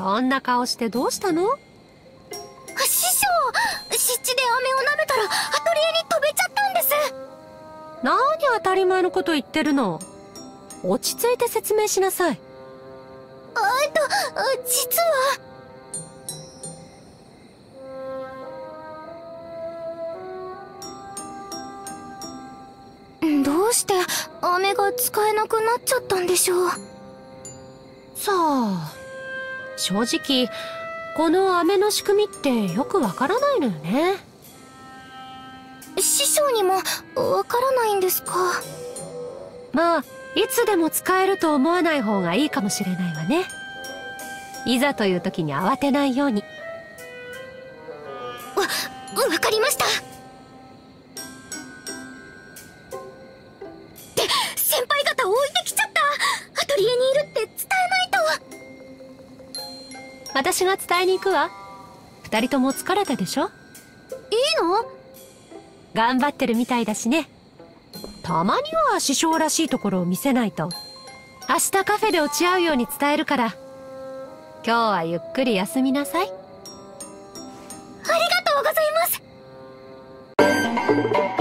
そんな顔してどうしたの？師匠。湿地で飴を舐めたらアトリエに飛べちゃったんです。何当たり前のこと言ってるの？落ち着いて説明しなさい。えっと実は。どうして飴が使えなくなっちゃったんでしょう？さあ正直この飴の仕組みってよくわからないのよね。師匠にもわからないんですか？まあいつでも使えると思わない方がいいかもしれないわね。いざという時に慌てないように。わわかりました。で先輩方置いてきちゃった。アトリエに私が伝えに行くわ。二人とも疲れたでしょ？いいの？頑張ってるみたいだしね。たまには師匠らしいところを見せないと。明日カフェで落ち合うように伝えるから。今日はゆっくり休みなさい。ありがとうございます